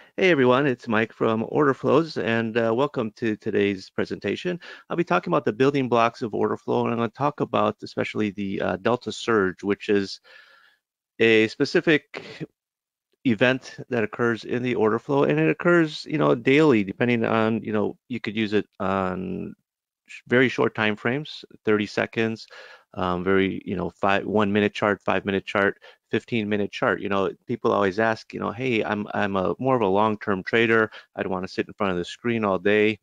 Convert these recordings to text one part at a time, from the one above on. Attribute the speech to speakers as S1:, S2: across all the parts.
S1: Hey everyone, it's Mike from Order Flows and uh, welcome to today's presentation. I'll be talking about the building blocks of order flow and I'm going to talk about especially the uh, Delta Surge, which is a specific event that occurs in the order flow and it occurs, you know, daily depending on, you know, you could use it on very short time frames, 30 seconds, um, very, you know, five, one minute chart, five minute chart, 15 minute chart. You know, people always ask, you know, hey, I'm, I'm a more of a long-term trader. I don't want to sit in front of the screen all day.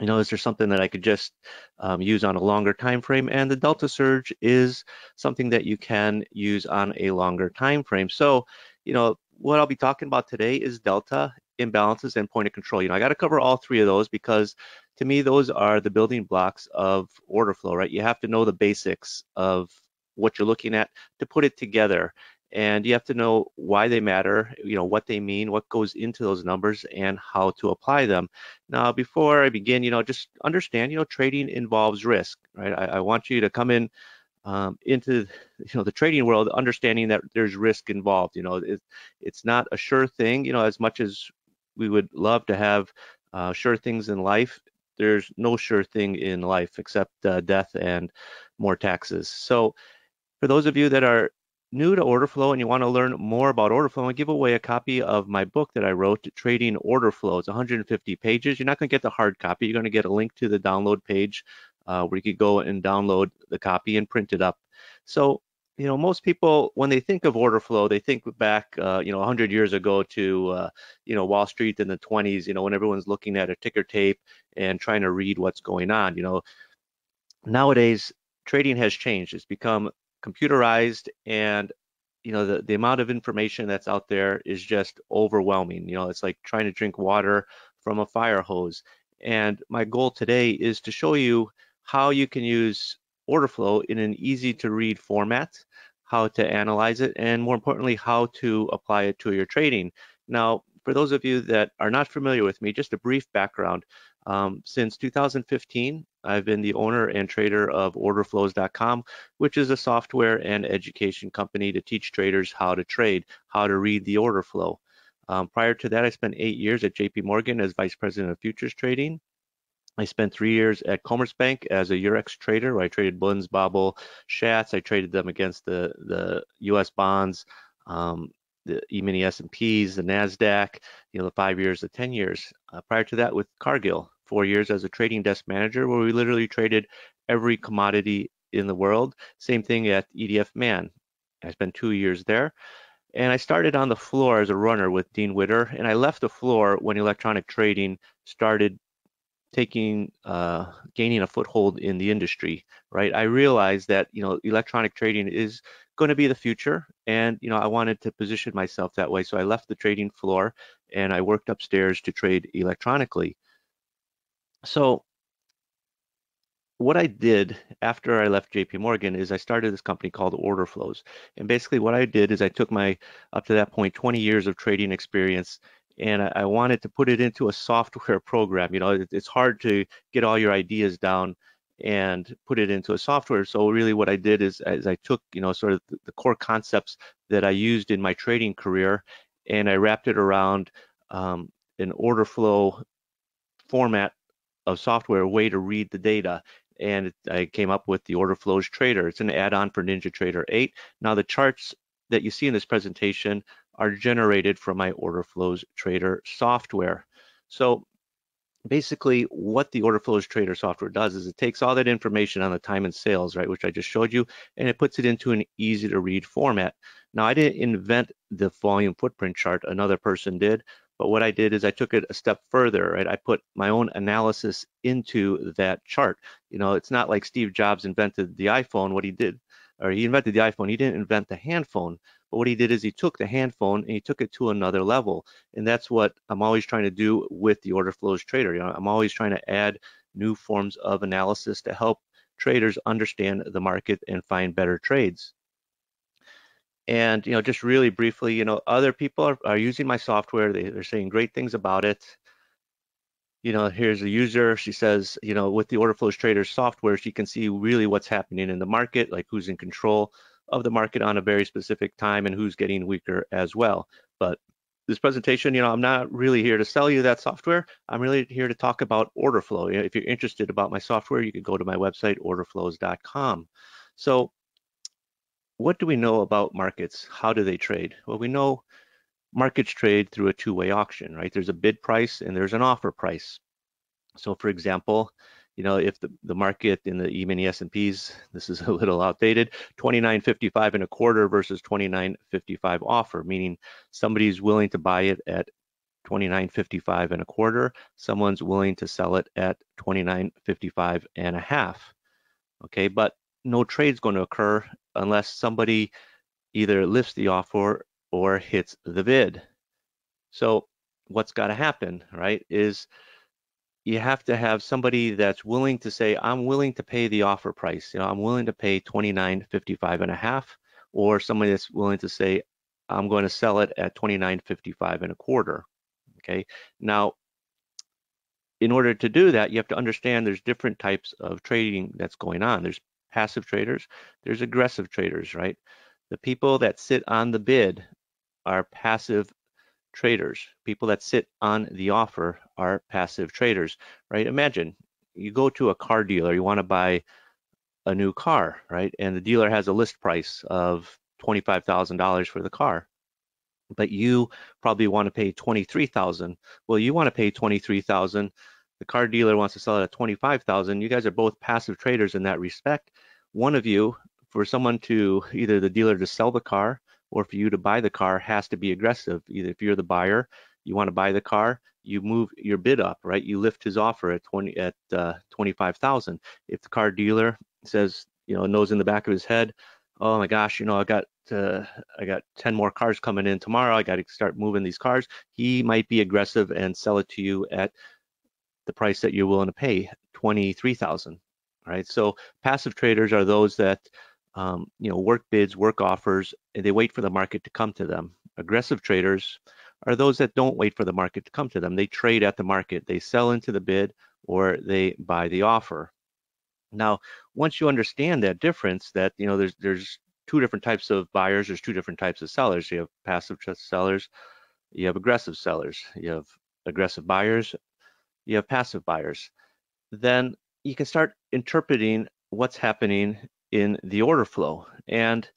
S1: You know, is there something that I could just um, use on a longer time frame? And the Delta Surge is something that you can use on a longer time frame. So, you know, what I'll be talking about today is Delta imbalances and point of control. You know, I got to cover all three of those because to me, those are the building blocks of order flow, right? You have to know the basics of what you're looking at to put it together. And you have to know why they matter, you know, what they mean, what goes into those numbers, and how to apply them. Now, before I begin, you know, just understand, you know, trading involves risk, right? I, I want you to come in um, into you know the trading world understanding that there's risk involved you know it, it's not a sure thing you know as much as we would love to have uh, sure things in life there's no sure thing in life except uh, death and more taxes so for those of you that are new to order flow and you want to learn more about order flow, I give away a copy of my book that I wrote, Trading Order Flow. It's 150 pages. You're not going to get the hard copy. You're going to get a link to the download page uh, where you could go and download the copy and print it up. So, you know, most people, when they think of order flow, they think back, uh, you know, 100 years ago to, uh, you know, Wall Street in the 20s, you know, when everyone's looking at a ticker tape and trying to read what's going on. You know, nowadays, trading has changed. It's become computerized and you know the, the amount of information that's out there is just overwhelming you know it's like trying to drink water from a fire hose and my goal today is to show you how you can use order flow in an easy to read format, how to analyze it, and more importantly, how to apply it to your trading. Now, for those of you that are not familiar with me, just a brief background. Um, since 2015, I've been the owner and trader of orderflows.com, which is a software and education company to teach traders how to trade, how to read the order flow. Um, prior to that, I spent eight years at JP Morgan as vice president of futures trading. I spent three years at Commerzbank as a Eurex trader where I traded Bunds, Bobl, Schatz. I traded them against the, the U.S. bonds, um, the E-mini S&Ps, the NASDAQ, you know, the five years, the 10 years. Uh, prior to that with Cargill, four years as a trading desk manager where we literally traded every commodity in the world. Same thing at EDF Man. I spent two years there. And I started on the floor as a runner with Dean Witter, and I left the floor when electronic trading started taking uh, gaining a foothold in the industry right i realized that you know electronic trading is going to be the future and you know i wanted to position myself that way so i left the trading floor and i worked upstairs to trade electronically so what I did after I left JP Morgan is I started this company called Order Flows. And basically what I did is I took my up to that point 20 years of trading experience and I, I wanted to put it into a software program. You know, it, it's hard to get all your ideas down and put it into a software. So really what I did is, is I took, you know, sort of the, core concepts that I used in my trading career and I wrapped it around um, an order flow format of software, a way to read the data. And I came up with the Order Flows Trader. It's an add-on for NinjaTrader 8. Now the charts that you see in this presentation are generated from my order flows trader software. So basically what the order flows trader software does is it takes all that information on the time and sales, right, which I just showed you, and it puts it into an easy to read format. Now I didn't invent the volume footprint chart, another person did, but what I did is I took it a step further, right? I put my own analysis into that chart. You know, it's not like Steve Jobs invented the iPhone. What he did, or he invented the iPhone, he didn't invent the hand phone. But what he did is he took the hand phone and he took it to another level. And that's what I'm always trying to do with the order flows trader. You know, I'm always trying to add new forms of analysis to help traders understand the market and find better trades. And you know, just really briefly, you know, other people are, are using my software. They, they're saying great things about it. You know, here's a user. She says, you know, with the order flows trader software, she can see really what's happening in the market, like who's in control of the market on a very specific time and who's getting weaker as well. But this presentation, you know, I'm not really here to sell you that software. I'm really here to talk about order flow. If you're interested about my software, you can go to my website, orderflows.com. So what do we know about markets? How do they trade? Well, we know markets trade through a two-way auction, right? There's a bid price and there's an offer price. So for example, you know, if the, the market in the E-mini S&Ps, this is a little outdated, 29.55 and a quarter versus 29.55 offer, meaning somebody's willing to buy it at 29.55 and a quarter, someone's willing to sell it at 29.55 and a half. Okay, but no trade's going to occur unless somebody either lifts the offer or hits the bid. So what's got to happen, right, is you have to have somebody that's willing to say, I'm willing to pay the offer price. You know, I'm willing to pay 29.55 and a half, or somebody that's willing to say, I'm going to sell it at 29.55 and a quarter. Okay. Now, in order to do that, you have to understand there's different types of trading that's going on. There's passive traders, there's aggressive traders, right? The people that sit on the bid are passive traders. People that sit on the offer are passive traders, right? Imagine you go to a car dealer, you want to buy a new car, right? And the dealer has a list price of $25,000 for the car. But you probably want to pay 23,000. Well, you want to pay 23,000. The car dealer wants to sell it at 25,000. You guys are both passive traders in that respect. One of you, for someone to either the dealer to sell the car or for you to buy the car has to be aggressive. Either if you're the buyer, you want to buy the car, you move your bid up, right? You lift his offer at 20 at uh, 25,000. If the car dealer says, you know, knows in the back of his head, oh my gosh, you know, I got uh, I got 10 more cars coming in tomorrow. I got to start moving these cars. He might be aggressive and sell it to you at the price that you're willing to pay, 23,000. Right. So passive traders are those that um, you know, work bids, work offers, and they wait for the market to come to them. Aggressive traders are those that don't wait for the market to come to them. They trade at the market. They sell into the bid or they buy the offer. Now, once you understand that difference, that you know, there's there's two different types of buyers. There's two different types of sellers. You have passive sellers. You have aggressive sellers. You have aggressive buyers. You have passive buyers. Then you can start interpreting what's happening in the order flow. And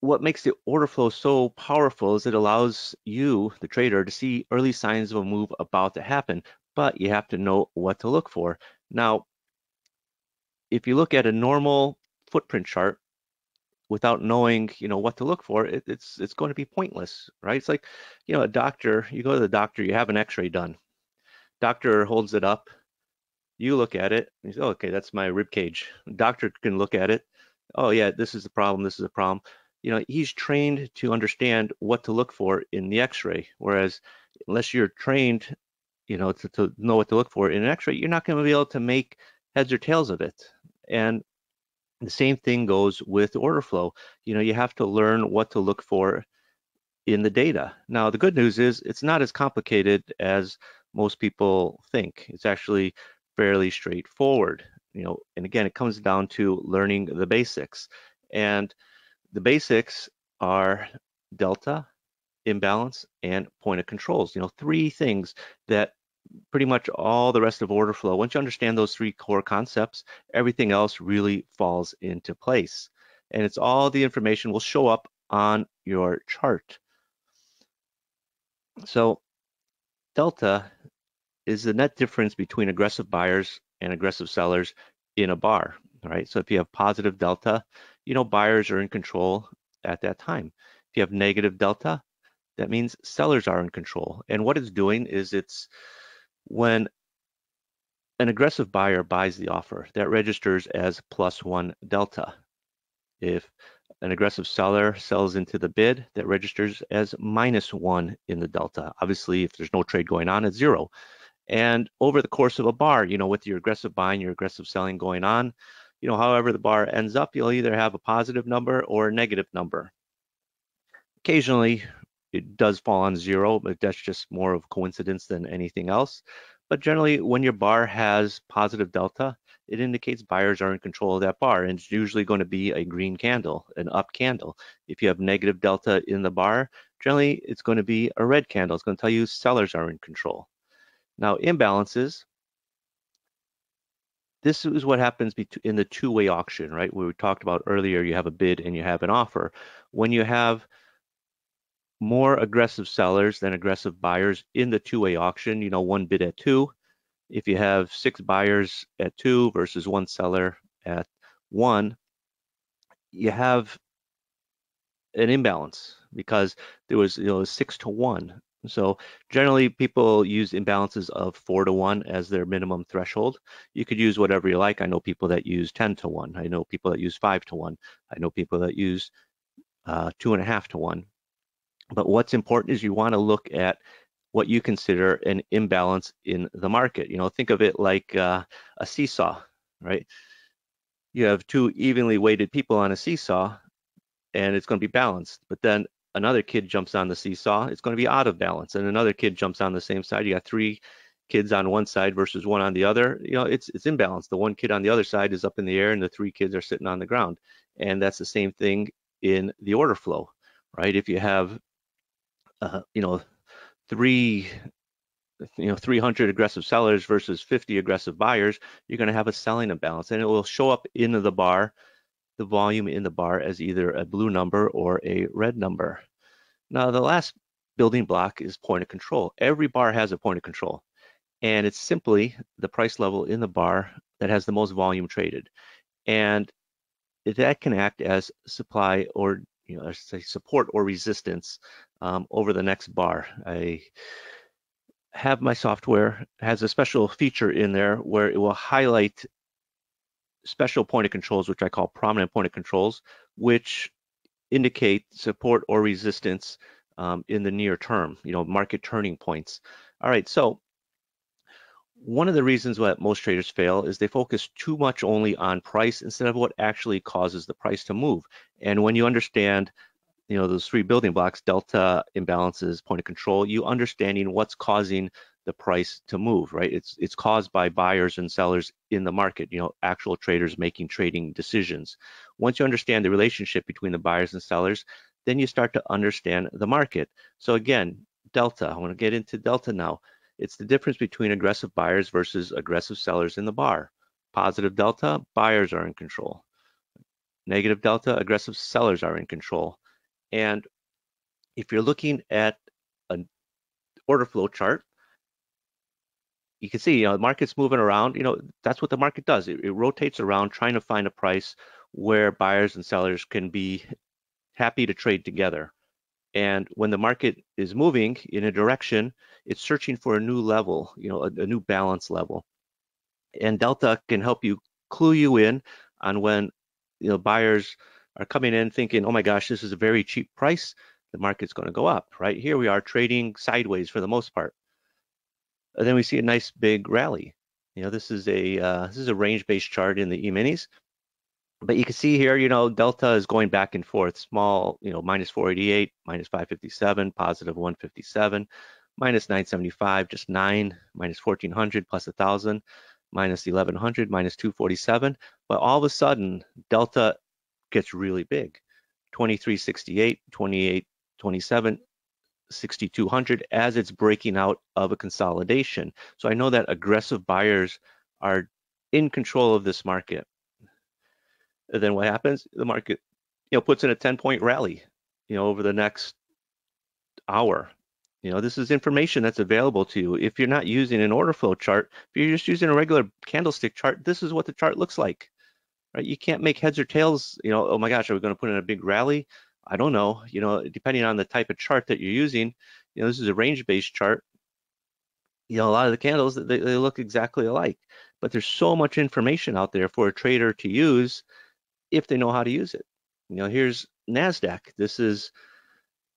S1: what makes the order flow so powerful is it allows you, the trader, to see early signs of a move about to happen, but you have to know what to look for. Now, if you look at a normal footprint chart without knowing, you know, what to look for, it, it's it's going to be pointless, right? It's like, you know, a doctor, you go to the doctor, you have an x-ray done. Doctor holds it up, you look at it, and you say, oh, okay, that's my rib cage. Doctor can look at it. Oh yeah, this is the problem. This is a problem. You know, he's trained to understand what to look for in the X-ray. Whereas, unless you're trained, you know, to, to know what to look for in an X-ray, you're not going to be able to make heads or tails of it. And the same thing goes with order flow. You know, you have to learn what to look for in the data. Now, the good news is it's not as complicated as most people think. It's actually fairly straightforward. You know, and again, it comes down to learning the basics. And the basics are delta, imbalance, and point of controls. You know, three things that pretty much all the rest of order flow, once you understand those three core concepts, everything else really falls into place. And it's all the information will show up on your chart. So delta is the net difference between aggressive buyers and aggressive sellers in a bar, right? So if you have positive delta, you know buyers are in control at that time. If you have negative delta, that means sellers are in control. And what it's doing is it's when an aggressive buyer buys the offer, that registers as plus one delta. If an aggressive seller sells into the bid, that registers as minus one in the delta. Obviously, if there's no trade going on, it's zero. And over the course of a bar, you know, with your aggressive buying, your aggressive selling going on, you know, however the bar ends up, you'll either have a positive number or a negative number. Occasionally, it does fall on zero, but that's just more of coincidence than anything else. But generally, when your bar has positive delta, it indicates buyers are in control of that bar. And it's usually going to be a green candle, an up candle. If you have negative delta in the bar, generally it's going to be a red candle. It's going to tell you sellers are in control. Now, imbalances, this is what happens in the two-way auction, right? We talked about earlier, you have a bid and you have an offer. When you have more aggressive sellers than aggressive buyers in the two-way auction, you know, one bid at two. If you have six buyers at two versus one seller at one, you have an imbalance because there was, you know, six to one. So generally people use imbalances of four to one as their minimum threshold. You could use whatever you like. I know people that use 10 to one. I know people that use five to one. I know people that use uh, two and a half to one. But what's important is you want to look at what you consider an imbalance in the market. You know, think of it like uh, a seesaw, right? You have two evenly weighted people on a seesaw and it's going to be balanced. But then another kid jumps on the seesaw, it's going to be out of balance. And another kid jumps on the same side. You got three kids on one side versus one on the other. You know, it's it's imbalanced. The one kid on the other side is up in the air and the three kids are sitting on the ground. And that's the same thing in the order flow, right? If you have uh, you know, three, you know, 300 aggressive sellers versus 50 aggressive buyers, you're going to have a selling imbalance, and it will show up in the bar, the volume in the bar as either a blue number or a red number. Now, the last building block is point of control. Every bar has a point of control, and it's simply the price level in the bar that has the most volume traded, and that can act as supply or you know, say support or resistance um, over the next bar. I have my software has a special feature in there where it will highlight special point of controls, which I call prominent point of controls, which indicate support or resistance um, in the near term, you know, market turning points. All right, so one of the reasons why most traders fail is they focus too much only on price instead of what actually causes the price to move. And when you understand, you know, those three building blocks, delta, imbalances, point of control, you understanding what's causing the price to move, right? It's it's caused by buyers and sellers in the market, you know, actual traders making trading decisions. Once you understand the relationship between the buyers and sellers, then you start to understand the market. So again, delta, I want to get into delta now it's the difference between aggressive buyers versus aggressive sellers in the bar. Positive delta, buyers are in control. Negative delta, aggressive sellers are in control. And if you're looking at an order flow chart, you can see, you know, the market's moving around. You know, that's what the market does. It, it rotates around trying to find a price where buyers and sellers can be happy to trade together. And when the market is moving in a direction, it's searching for a new level, you know, a, a new balance level. And Delta can help you clue you in on when you know buyers are coming in thinking, oh my gosh, this is a very cheap price. The market's going to go up, right? Here we are trading sideways for the most part. And then we see a nice big rally. You know, this is a uh, this is a range-based chart in the E-minis but you can see here, you know, delta is going back and forth. Small, you know, minus 488, minus 557, positive 157, minus 975, just 9, minus 1400, plus 1000, minus 1100, minus 247. But all of a sudden, delta gets really big. 2368, 2827, 6200 as it's breaking out of a consolidation. So I know that aggressive buyers are in control of this market. And then what happens? The market, you know, puts in a 10 point rally, you know, over the next hour. You know, this is information that's available to you. If you're not using an order flow chart, if you're just using a regular candlestick chart, this is what the chart looks like. Right? You can't make heads or tails, you know, oh my gosh, are we going to put in a big rally? I don't know. You know, depending on the type of chart that you're using, you know, this is a range-based chart. You know, a lot of the candles, they, they look exactly alike. But there's so much information out there for a trader to use if they know how to use it. You know, here's NASDAQ. This is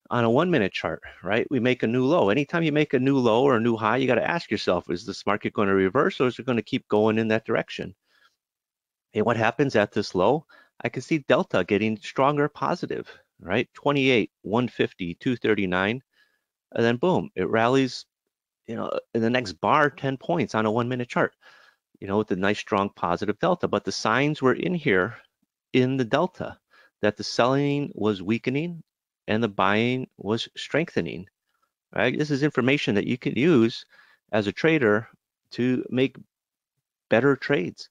S1: on a one minute chart, right? We make a new low. Anytime you make a new low or a new high, you got to ask yourself, is this market going to reverse or is it going to keep going in that direction? And what happens at this low? I can see Delta getting stronger positive, right? 28, 150, 239. And then boom, it rallies, you know, in the next bar, 10 points on a one minute chart you know, with a nice strong positive delta. But the signs were in here in the delta that the selling was weakening and the buying was strengthening. Right? This is information that you can use as a trader to make better trades.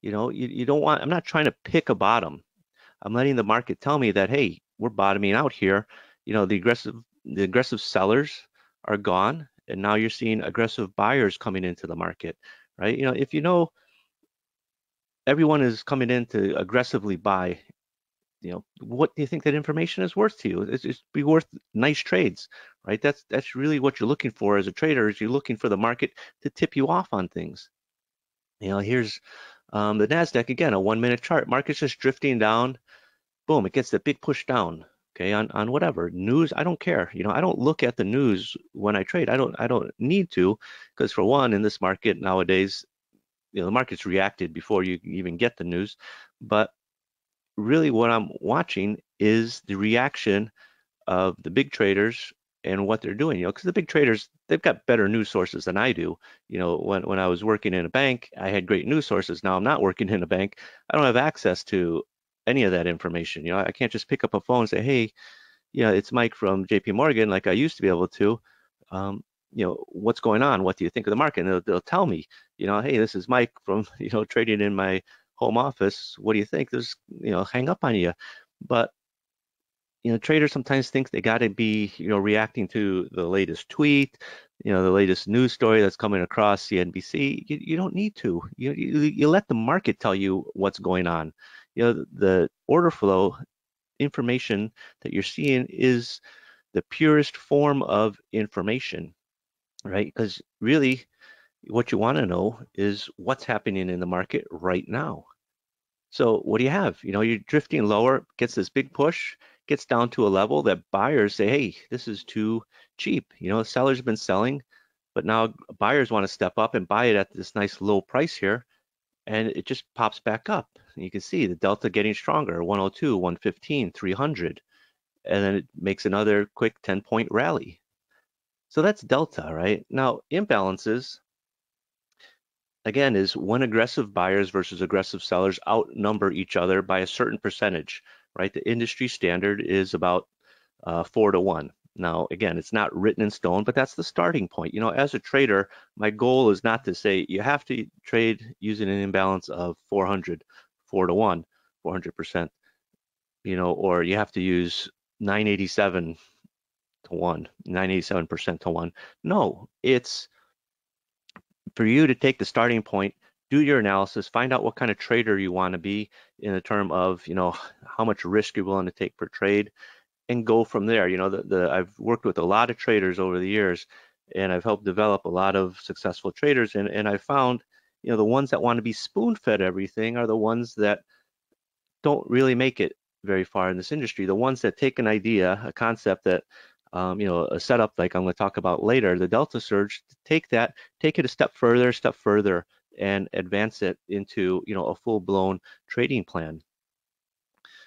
S1: You know, you, you don't want, I'm not trying to pick a bottom. I'm letting the market tell me that, hey, we're bottoming out here. You know, the aggressive, the aggressive sellers are gone, and now you're seeing aggressive buyers coming into the market, right? You know, if you know everyone is coming in to aggressively buy, you know, what do you think that information is worth to you? It's, it's be worth nice trades, right? That's that's really what you're looking for as a trader. Is you're looking for the market to tip you off on things. You know, here's um, the Nasdaq again, a one-minute chart. Market's just drifting down. Boom! It gets that big push down. Okay, on on whatever news. I don't care. You know, I don't look at the news when I trade. I don't I don't need to, because for one, in this market nowadays, you know, the market's reacted before you even get the news. But really, what I'm watching is the reaction of the big traders and what they're doing. You know, because the big traders they've got better news sources than I do. You know, when when I was working in a bank, I had great news sources. Now I'm not working in a bank. I don't have access to any of that information. You know, I can't just pick up a phone and say, "Hey, yeah, it's Mike from J.P. Morgan," like I used to be able to. Um, you know, what's going on? What do you think of the market? And they'll, they'll tell me, you know, hey, this is Mike from you know trading in my home office. What do you think? There's you know, hang up on you. But you know, traders sometimes think they got to be, you know, reacting to the latest tweet, you know, the latest news story that's coming across CNBC. You, you don't need to. You, you, you let the market tell you what's going on. You know, the order flow information that you're seeing is the purest form of information, right? Because really, what you want to know is what's happening in the market right now. So what do you have? You know, you're drifting lower, gets this big push gets down to a level that buyers say, hey, this is too cheap. You know, sellers have been selling, but now buyers want to step up and buy it at this nice low price here. And it just pops back up. You can see the delta getting stronger 102, 115, 300. And then it makes another quick 10 point rally. So that's delta, right? Now, imbalances, again, is when aggressive buyers versus aggressive sellers outnumber each other by a certain percentage right? The industry standard is about uh, four to one. Now, again, it's not written in stone, but that's the starting point. You know, as a trader, my goal is not to say you have to trade using an imbalance of 400, four to one, 400%, you know, or you have to use 987 to one, 987% to one. No, it's for you to take the starting point do your analysis, find out what kind of trader you want to be in the term of, you know, how much risk you're willing to take per trade and go from there. You know, the, the I've worked with a lot of traders over the years and I've helped develop a lot of successful traders and, and I found, you know, the ones that want to be spoon fed everything are the ones that don't really make it very far in this industry. The ones that take an idea, a concept that um, you know, a setup like I'm going to talk about later, the Delta Surge, take that, take it a step further, step further, and advance it into you know a full-blown trading plan.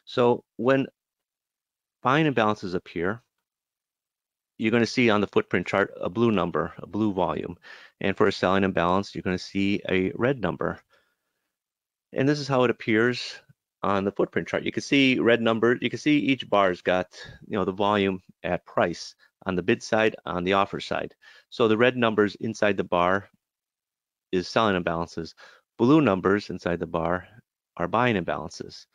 S1: So when buying imbalances appear, you're going to see on the footprint chart a blue number, a blue volume. And for a selling imbalance, you're going to see a red number. And this is how it appears on the footprint chart. You can see red number, you can see each bar's got, you know, the volume at price on the bid side, on the offer side. So the red numbers inside the bar is selling imbalances. Blue numbers inside the bar are buying imbalances.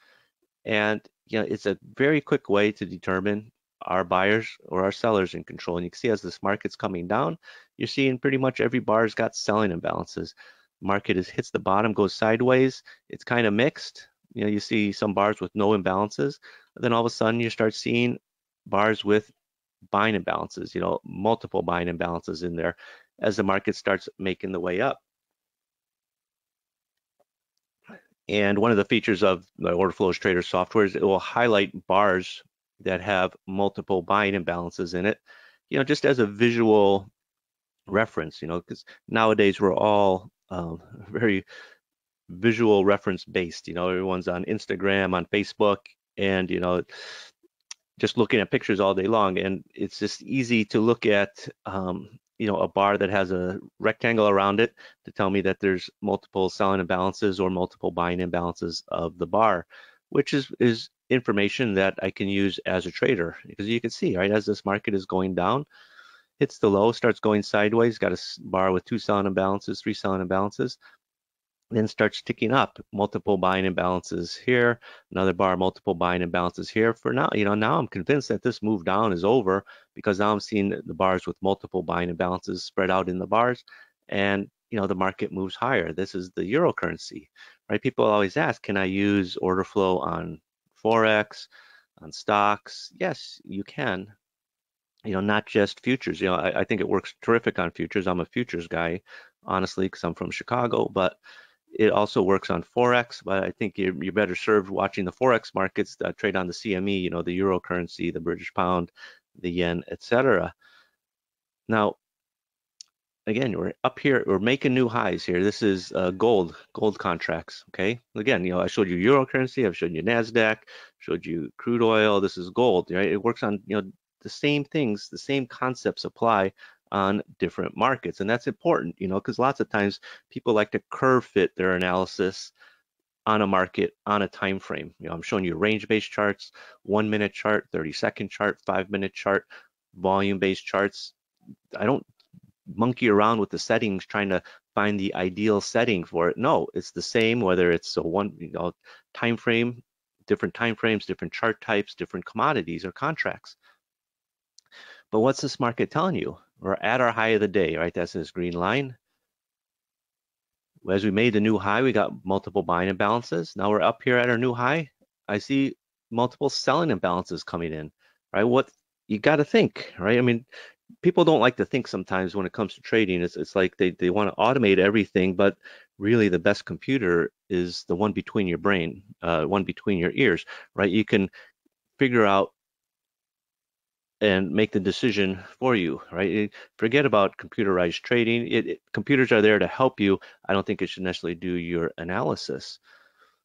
S1: And you know, it's a very quick way to determine our buyers or our sellers in control. And you can see as this market's coming down, you're seeing pretty much every bar's got selling imbalances. Market is hits the bottom, goes sideways. It's kind of mixed. You know, you see some bars with no imbalances. Then all of a sudden you start seeing bars with buying imbalances, you know, multiple buying imbalances in there as the market starts making the way up. And one of the features of the order flows trader software is it will highlight bars that have multiple buying imbalances in it, you know, just as a visual reference, you know, because nowadays we're all um, very visual reference based, you know, everyone's on Instagram, on Facebook, and, you know, just looking at pictures all day long. And it's just easy to look at, um, you know, a bar that has a rectangle around it to tell me that there's multiple selling imbalances or multiple buying imbalances of the bar, which is, is information that I can use as a trader because you can see, right, as this market is going down, hits the low, starts going sideways, got a bar with two selling imbalances, three selling imbalances, then starts ticking up. Multiple buying imbalances here another bar multiple buying imbalances here. For now you know now i'm convinced that this move down is over because now i'm seeing the bars with multiple buying imbalances spread out in the bars and you know the market moves higher. This is the euro currency right? People always ask can i use order flow on forex on stocks? Yes you can. You know not just futures. You know I, I think it works terrific on futures. I'm a futures guy honestly because i'm from chicago but it also works on Forex, but I think you're, you're better served watching the Forex markets that trade on the CME, you know, the euro currency, the British pound, the yen, etc. Now, again, we're up here, we're making new highs here. This is uh, gold, gold contracts, okay? Again, you know, I showed you euro currency, I've shown you NASDAQ, showed you crude oil, this is gold, right? It works on, you know, the same things, the same concepts apply on different markets. And that's important, you know, because lots of times people like to curve fit their analysis on a market on a time frame. You know, I'm showing you range-based charts, one minute chart, 30 second chart, five minute chart, volume-based charts. I don't monkey around with the settings trying to find the ideal setting for it. No, it's the same whether it's a one you know time frame, different time frames, different chart types, different commodities or contracts. But what's this market telling you? We're at our high of the day, right? That's this green line. As we made the new high, we got multiple buying imbalances. Now we're up here at our new high. I see multiple selling imbalances coming in, right? What you got to think, right? I mean, people don't like to think sometimes when it comes to trading. It's, it's like they, they want to automate everything, but really the best computer is the one between your brain, uh, one between your ears, right? You can figure out and make the decision for you, right? Forget about computerized trading. It, it, computers are there to help you. I don't think it should necessarily do your analysis.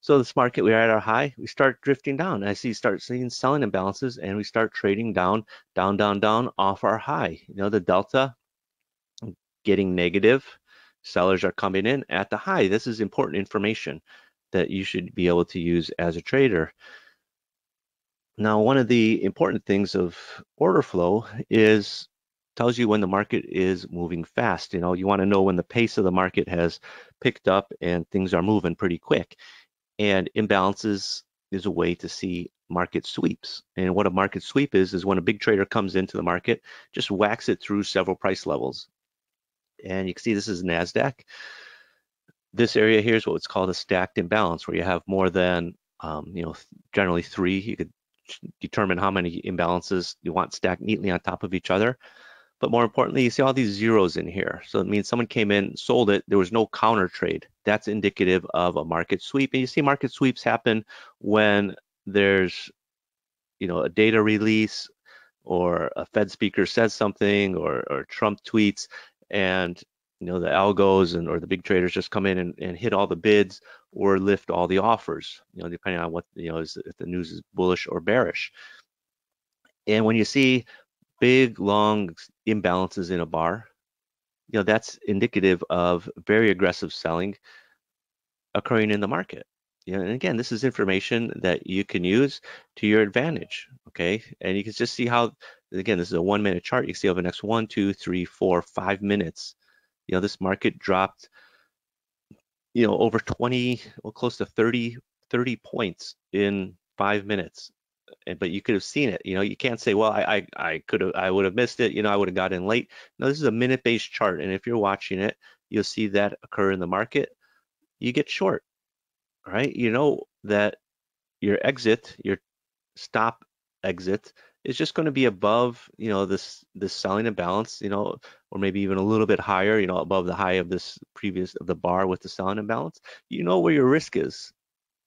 S1: So this market, we're at our high, we start drifting down. I see start seeing selling imbalances and we start trading down, down, down, down off our high. You know, the delta getting negative. Sellers are coming in at the high. This is important information that you should be able to use as a trader. Now, one of the important things of order flow is tells you when the market is moving fast. You know, you want to know when the pace of the market has picked up and things are moving pretty quick. And imbalances is a way to see market sweeps. And what a market sweep is, is when a big trader comes into the market, just whacks it through several price levels. And you can see this is NASDAQ. This area here is what's called a stacked imbalance, where you have more than, um, you know, generally three. You could determine how many imbalances you want stacked neatly on top of each other. But more importantly, you see all these zeros in here. So it means someone came in, sold it, there was no counter trade. That's indicative of a market sweep. And you see market sweeps happen when there's, you know, a data release or a Fed speaker says something or, or Trump tweets and you know the algos and or the big traders just come in and, and hit all the bids or lift all the offers you know depending on what you know is if the news is bullish or bearish and when you see big long imbalances in a bar you know that's indicative of very aggressive selling occurring in the market you know, and again, this is information that you can use to your advantage, okay? And you can just see how, again, this is a one minute chart. You can see over the next one, two, three, four, five minutes, you know, this market dropped, you know, over 20, well, close to 30, 30 points in five minutes. And, but you could have seen it. You know, you can't say, well, I, I, I could have, I would have missed it. You know, I would have got in late. No, this is a minute-based chart, and if you're watching it, you'll see that occur in the market. You get short, right? You know that your exit, your stop exit is just going to be above, you know, this this selling imbalance, you know, or maybe even a little bit higher, you know, above the high of this previous of the bar with the selling imbalance. You know where your risk is,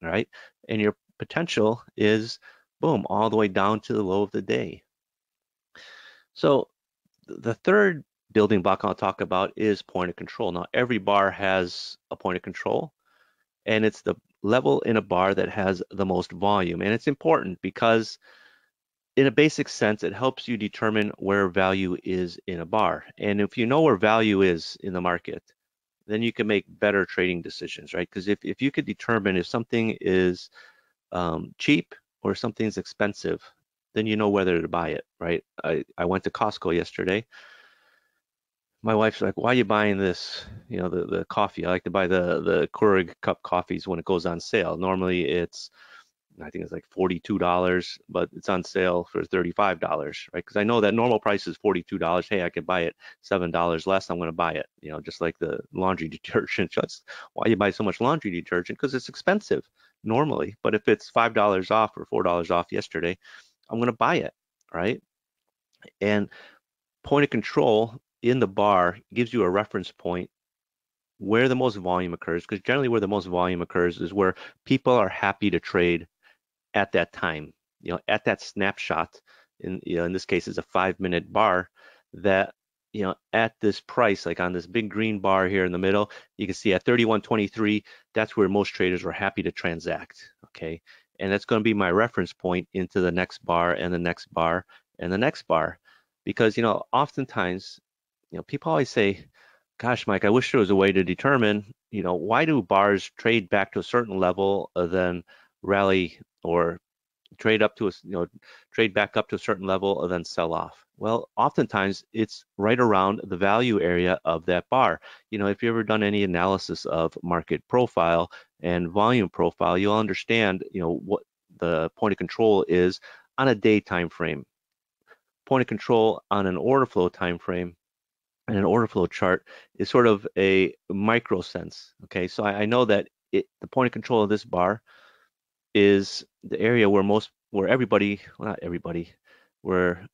S1: right? And your potential is boom all the way down to the low of the day. So the third building block I'll talk about is point of control. Now every bar has a point of control and it's the level in a bar that has the most volume. And it's important because in a basic sense, it helps you determine where value is in a bar. And if you know where value is in the market, then you can make better trading decisions, right? Because if, if you could determine if something is um, cheap or something's expensive, then you know whether to buy it, right? I, I went to Costco yesterday. My wife's like, why are you buying this? You know, the, the coffee. I like to buy the, the Keurig cup coffees when it goes on sale. Normally it's I think it's like $42, but it's on sale for $35, right? Because I know that normal price is $42. Hey, I could buy it $7 less. I'm going to buy it, you know, just like the laundry detergent. That's why you buy so much laundry detergent because it's expensive normally. But if it's $5 off or $4 off yesterday, I'm going to buy it, right? And point of control in the bar gives you a reference point where the most volume occurs because generally where the most volume occurs is where people are happy to trade at that time, you know, at that snapshot. In you know, in this case, is a five-minute bar that you know at this price, like on this big green bar here in the middle, you can see at 31.23, that's where most traders were happy to transact. Okay, and that's going to be my reference point into the next bar and the next bar and the next bar, because you know, oftentimes, you know, people always say, "Gosh, Mike, I wish there was a way to determine, you know, why do bars trade back to a certain level, then rally or trade up to a you know trade back up to a certain level and then sell off. Well oftentimes it's right around the value area of that bar. You know if you've ever done any analysis of market profile and volume profile you'll understand you know what the point of control is on a day time frame. Point of control on an order flow time frame and an order flow chart is sort of a micro sense okay? So i, I know that it, the point of control of this bar is the area where most where everybody well not everybody where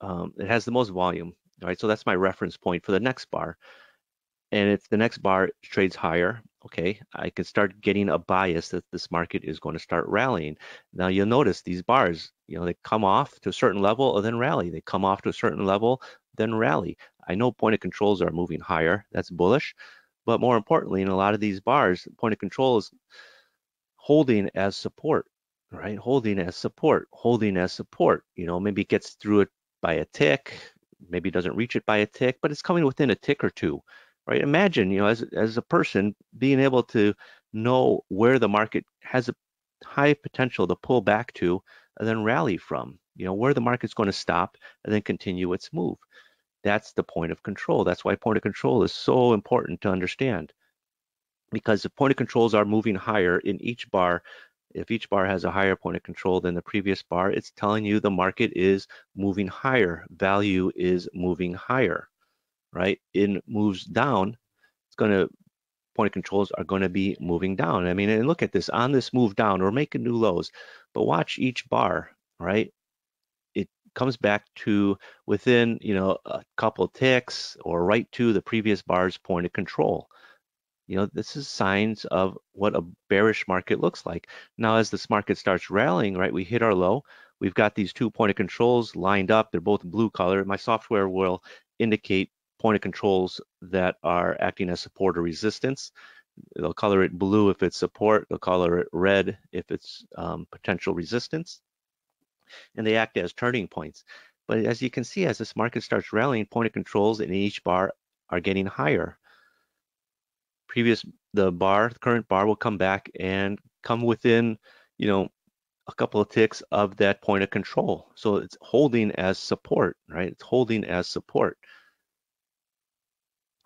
S1: um, it has the most volume right? So that's my reference point for the next bar. And if the next bar trades higher okay i can start getting a bias that this market is going to start rallying. Now you'll notice these bars you know they come off to a certain level and then rally. They come off to a certain level then rally. I know point of controls are moving higher. That's bullish. But more importantly in a lot of these bars point of control is holding as support, right? Holding as support, holding as support. You know, maybe it gets through it by a tick, maybe doesn't reach it by a tick, but it's coming within a tick or two, right? Imagine, you know, as, as a person being able to know where the market has a high potential to pull back to and then rally from, you know, where the market's going to stop and then continue its move. That's the point of control. That's why point of control is so important to understand because the point of controls are moving higher in each bar. If each bar has a higher point of control than the previous bar, it's telling you the market is moving higher. Value is moving higher, right? It moves down, it's going to point of controls are going to be moving down. I mean, and look at this on this move down, we're making new lows, but watch each bar, right? It comes back to within, you know, a couple ticks or right to the previous bar's point of control you know, this is signs of what a bearish market looks like. Now, as this market starts rallying, right, we hit our low. We've got these two point of controls lined up. They're both blue color. My software will indicate point of controls that are acting as support or resistance. They'll color it blue if it's support. They'll color it red if it's um, potential resistance. And they act as turning points. But as you can see, as this market starts rallying, point of controls in each bar are getting higher previous the bar, the current bar will come back and come within, you know, a couple of ticks of that point of control. So it's holding as support, right? It's holding as support.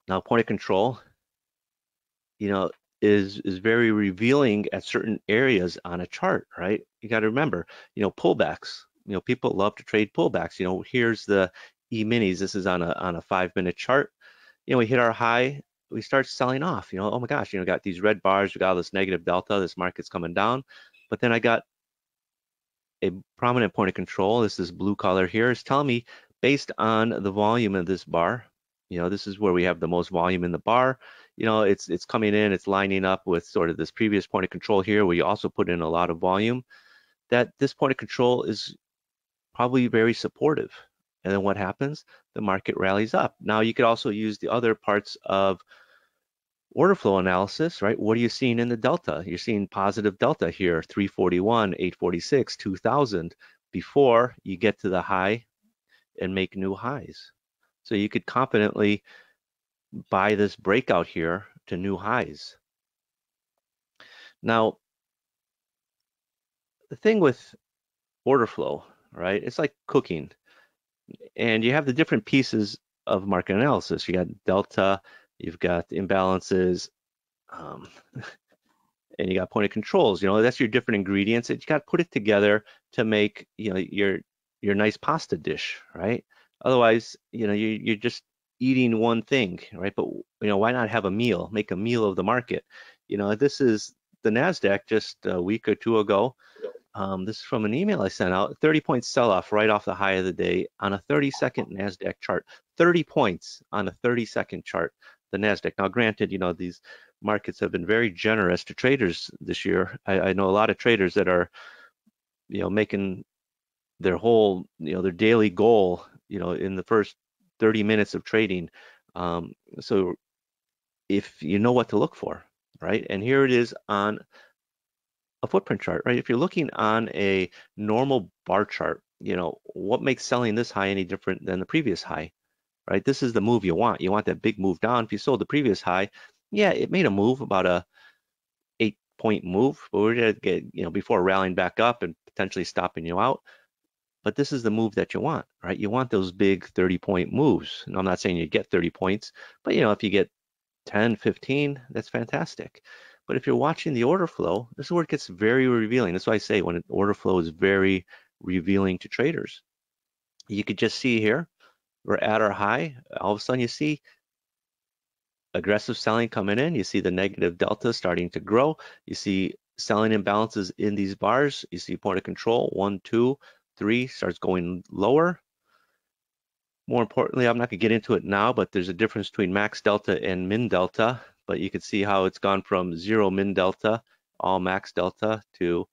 S1: Now point of control, you know, is is very revealing at certain areas on a chart, right? You got to remember, you know, pullbacks. You know, people love to trade pullbacks. You know, here's the E-minis. This is on a on a five minute chart. You know, we hit our high we start selling off. You know, oh my gosh, you know, got these red bars, we got all this negative delta, this market's coming down. But then I got a prominent point of control. This is blue color here. It's telling me based on the volume of this bar, you know, this is where we have the most volume in the bar. You know, it's it's coming in, it's lining up with sort of this previous point of control here where you also put in a lot of volume. That this point of control is probably very supportive. And then what happens? The market rallies up. Now you could also use the other parts of order flow analysis, right? What are you seeing in the delta? You're seeing positive delta here, 341, 846, 2000. before you get to the high and make new highs. So you could confidently buy this breakout here to new highs. Now, the thing with order flow, right? It's like cooking. And you have the different pieces of market analysis. You got delta, you've got imbalances, um, and you got point of controls. You know, that's your different ingredients. You got to put it together to make, you know, your your nice pasta dish, right? Otherwise, you know, you, you're just eating one thing, right? But you know, why not have a meal? Make a meal of the market. You know, this is the Nasdaq just a week or two ago. Um, this is from an email I sent out. 30 point sell off right off the high of the day on a 30 second Nasdaq chart. 30 points on a 30 second chart. The Nasdaq. Now, granted, you know these markets have been very generous to traders this year. I, I know a lot of traders that are, you know, making their whole, you know, their daily goal, you know, in the first 30 minutes of trading. Um, so if you know what to look for, right? And here it is on a footprint chart, right? If you're looking on a normal bar chart, you know, what makes selling this high any different than the previous high, right? This is the move you want. You want that big move down. If you sold the previous high, yeah, it made a move about a eight point move, but we're gonna get, you know, before rallying back up and potentially stopping you out. But this is the move that you want, right? You want those big 30 point moves. And I'm not saying you get 30 points, but you know, if you get 10, 15, that's fantastic. But if you're watching the order flow, this is where it gets very revealing. That's why I say when an order flow is very revealing to traders. You could just see here, we're at our high. All of a sudden you see aggressive selling coming in. You see the negative delta starting to grow. You see selling imbalances in these bars. You see point of control, one, two, three starts going lower. More importantly, I'm not going to get into it now, but there's a difference between max delta and min delta. But you can see how it's gone from zero min delta, all max delta, to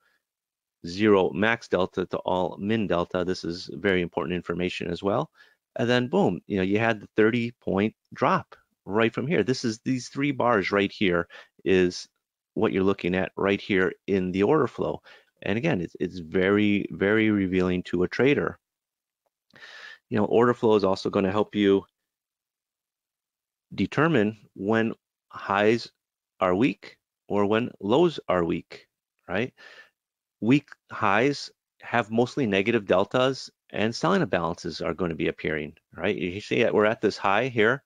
S1: zero max delta to all min delta. This is very important information as well. And then boom, you know, you had the 30 point drop right from here. This is these three bars right here is what you're looking at right here in the order flow. And again, it's, it's very, very revealing to a trader. You know, order flow is also going to help you determine when highs are weak or when lows are weak, right? Weak highs have mostly negative deltas and selling imbalances are going to be appearing, right? You see that we're at this high here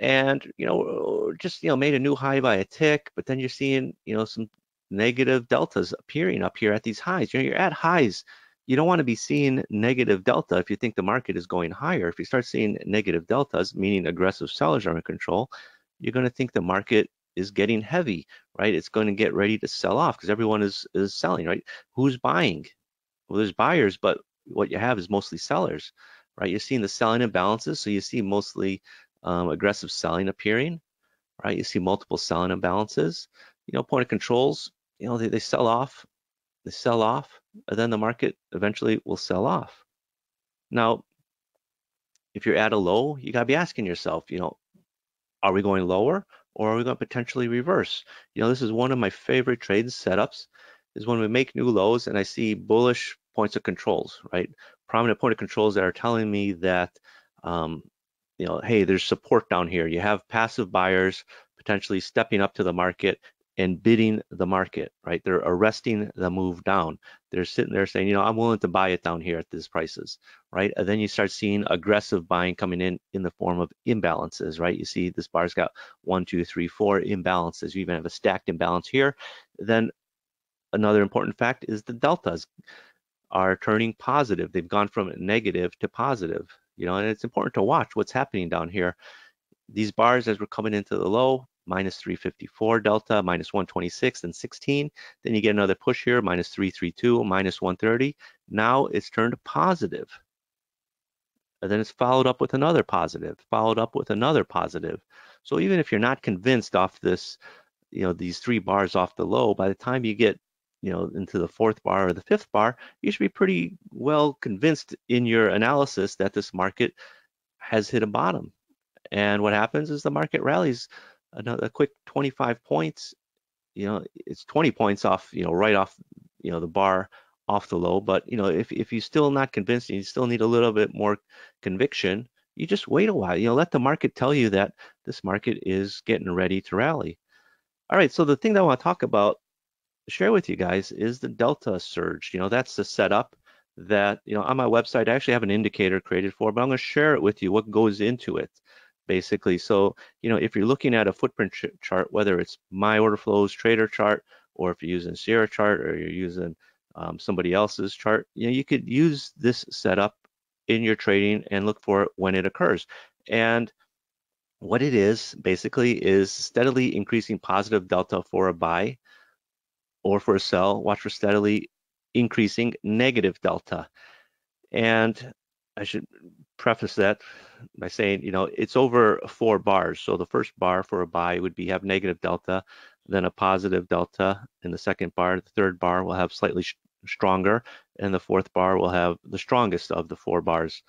S1: and, you know, just, you know, made a new high by a tick, but then you're seeing, you know, some negative deltas appearing up here at these highs. You know, you're at highs. You don't want to be seeing negative delta if you think the market is going higher. If you start seeing negative deltas, meaning aggressive sellers are in control, you're going to think the market is getting heavy, right? It's going to get ready to sell off because everyone is is selling, right? Who's buying? Well, there's buyers, but what you have is mostly sellers, right? You're seeing the selling imbalances, so you see mostly um, aggressive selling appearing, right? You see multiple selling imbalances. You know, point of controls you know, they, they sell off, they sell off, and then the market eventually will sell off. Now, if you're at a low, you got to be asking yourself, you know, are we going lower or are we going to potentially reverse? You know, this is one of my favorite trade setups is when we make new lows and I see bullish points of controls, right? Prominent point of controls that are telling me that, um, you know, hey, there's support down here. You have passive buyers potentially stepping up to the market and bidding the market, right? They're arresting the move down. They're sitting there saying, you know, I'm willing to buy it down here at these prices, right? And then you start seeing aggressive buying coming in in the form of imbalances, right? You see this bar's got one, two, three, four imbalances. You even have a stacked imbalance here. Then another important fact is the deltas are turning positive. They've gone from negative to positive, you know, and it's important to watch what's happening down here. These bars, as we're coming into the low, minus 354 delta, minus 126 and 16. Then you get another push here, minus 332, minus 130. Now it's turned positive. And then it's followed up with another positive, followed up with another positive. So even if you're not convinced off this, you know, these three bars off the low, by the time you get, you know, into the fourth bar or the fifth bar, you should be pretty well convinced in your analysis that this market has hit a bottom. And what happens is the market rallies another quick 25 points, you know, it's 20 points off, you know, right off, you know, the bar off the low. But you know, if if you're still not convinced, and you still need a little bit more conviction, you just wait a while. You know, let the market tell you that this market is getting ready to rally. All right, so the thing that I want to talk about, share with you guys, is the delta surge. You know, that's the setup that you know on my website. I actually have an indicator created for, but I'm going to share it with you. What goes into it, basically. So you know, if you're looking at a footprint ch chart, whether it's my order flows trader chart, or if you're using Sierra chart, or you're using um, somebody else's chart, you know, you could use this setup in your trading and look for it when it occurs. And what it is basically is steadily increasing positive delta for a buy or for a sell. Watch for steadily increasing negative delta. And I should preface that by saying, you know, it's over four bars. So the first bar for a buy would be have negative delta, then a positive delta in the second bar. The third bar will have slightly stronger, and the fourth bar will have the strongest of the four bars.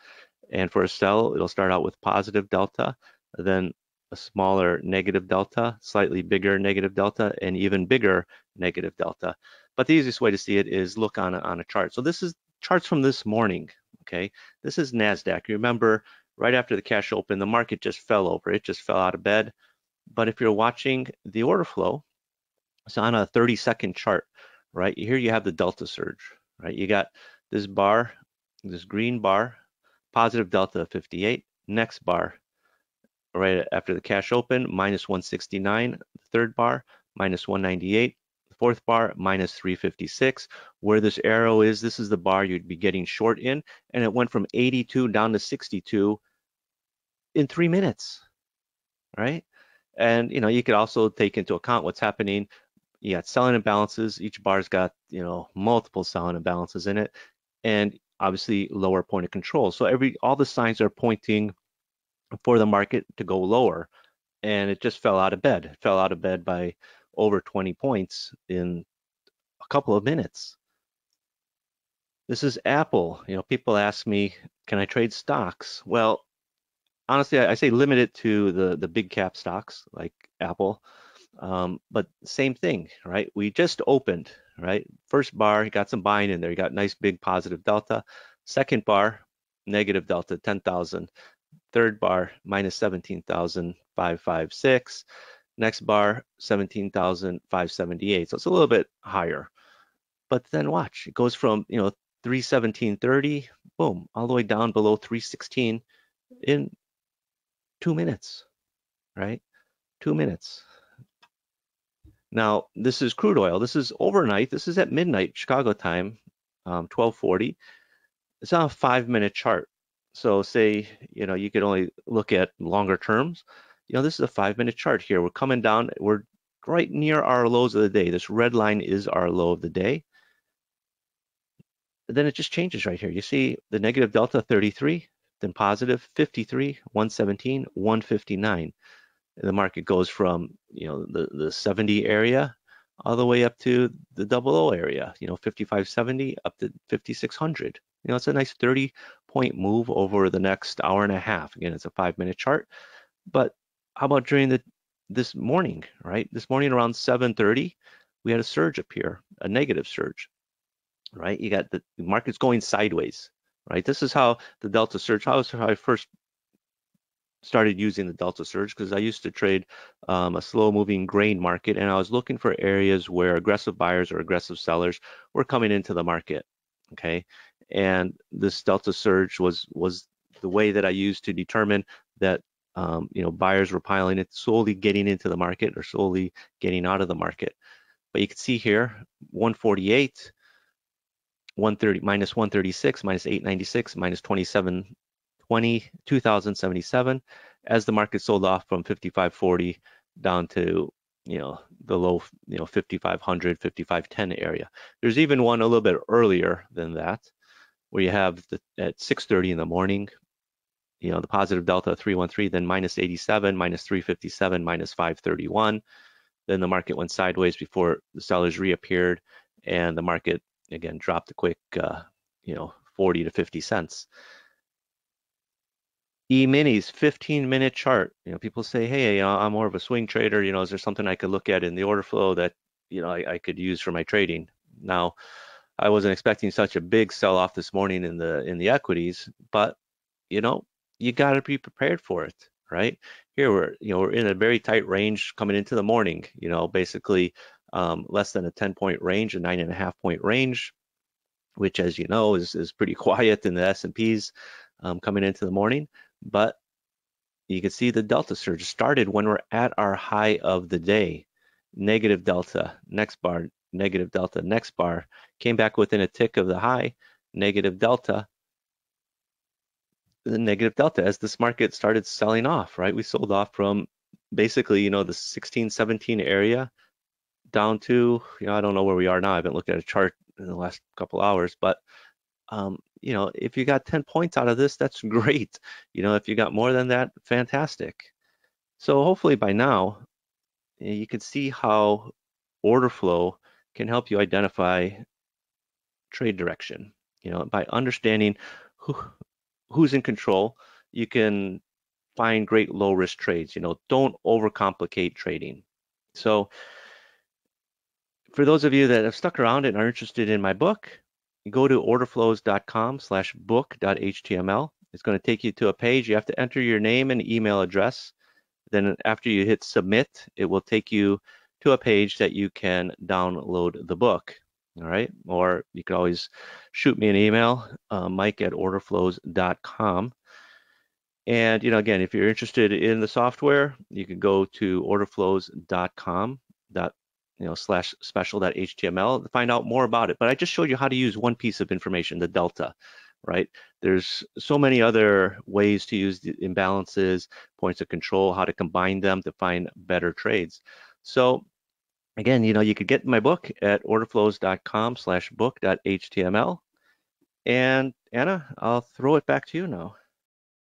S1: And for a sell, it'll start out with positive delta, then a smaller negative delta, slightly bigger negative delta, and even bigger negative delta. But the easiest way to see it is look on a, on a chart. So this is charts from this morning, okay? This is NASDAQ. Remember right after the cash open, the market just fell over. It just fell out of bed. But if you're watching the order flow, it's on a 30 second chart, right? Here you have the delta surge, right? You got this bar, this green bar, positive delta of 58. Next bar, right after the cash open, minus 169. The third bar, minus 198. The fourth bar, minus 356. Where this arrow is, this is the bar you'd be getting short in, and it went from 82 down to 62 in three minutes, right? And you know, you could also take into account what's happening. You got selling imbalances. Each bar's got you know multiple selling imbalances in it, and obviously lower point of control. So every all the signs are pointing for the market to go lower, and it just fell out of bed. It fell out of bed by over 20 points in a couple of minutes. This is Apple. You know, people ask me, can I trade stocks? Well, honestly, I, I say limit it to the the big cap stocks like Apple. Um, but same thing, right? We just opened, right? First bar, got some buying in there. You got nice big positive delta. Second bar, negative delta, 10,000. Third bar, minus 17,556. Next bar, 17,578. So it's a little bit higher. But then watch, it goes from, you know, 317.30, boom, all the way down below 316 in two minutes, right? Two minutes. Now, this is crude oil. This is overnight. This is at midnight, Chicago time, um, 1240. It's on a five minute chart. So say, you know, you could only look at longer terms. You know, this is a five minute chart here. We're coming down. We're right near our lows of the day. This red line is our low of the day. Then it just changes right here. You see the negative delta 33, then positive 53, 117, 159 the market goes from you know the the 70 area all the way up to the double O area, you know, 5570 up to 5600. You know, it's a nice 30 point move over the next hour and a half. Again, it's a five minute chart. But how about during the this morning, right? This morning around 7:30, we had a surge up here, a negative surge, right? You got the, the market's going sideways, right? This is how the delta surge. How, how I first started using the delta surge because I used to trade um, a slow moving grain market and I was looking for areas where aggressive buyers or aggressive sellers were coming into the market. Okay. And this delta surge was was the way that I used to determine that um, you know buyers were piling it slowly getting into the market or slowly getting out of the market. But you can see here 148 130 minus 136 minus 896 minus 27 20, 2077 as the market sold off from 5540 down to you know the low you know 5500 5510 area. There's even one a little bit earlier than that where you have the, at 6:30 in the morning you know the positive delta 313 then minus 87 minus 357 minus 531 then the market went sideways before the sellers reappeared and the market again dropped a quick uh, you know 40 to 50 cents E-minis 15 minute chart. You know, people say, hey, I'm more of a swing trader. You know, is there something I could look at in the order flow that, you know, I, I could use for my trading? Now, I wasn't expecting such a big sell off this morning in the in the equities, but you know, you got to be prepared for it, right? Here we're you know we're in a very tight range coming into the morning. You know, basically um, less than a 10 point range, a nine and a half point range, which as you know is is pretty quiet in the S&Ps um, coming into the morning, but you can see the delta surge started when we're at our high of the day. Negative delta next bar negative delta next bar. Came back within a tick of the high negative delta. The negative delta as this market started selling off right? We sold off from basically you know the 16 17 area down to you know i don't know where we are now i haven't looked at a chart in the last couple hours but um, you know, if you got 10 points out of this, that's great. You know, if you got more than that, fantastic. So hopefully by now, you can see how order flow can help you identify trade direction. You know, by understanding who, who's in control, you can find great low risk trades. You know, don't overcomplicate trading. So for those of you that have stuck around and are interested in my book, go to orderflows.com slash book.html. It's going to take you to a page. You have to enter your name and email address. Then after you hit submit, it will take you to a page that you can download the book. All right. Or you can always shoot me an email, uh, mike at orderflows.com. And, you know, again, if you're interested in the software, you can go to orderflows.com you know, slash special.html to find out more about it. But I just showed you how to use one piece of information, the delta, right? There's so many other ways to use the imbalances, points of control, how to combine them to find better trades. So again, you know, you could get my book at orderflows.com slash book.html. And Anna, I'll throw it back to you now.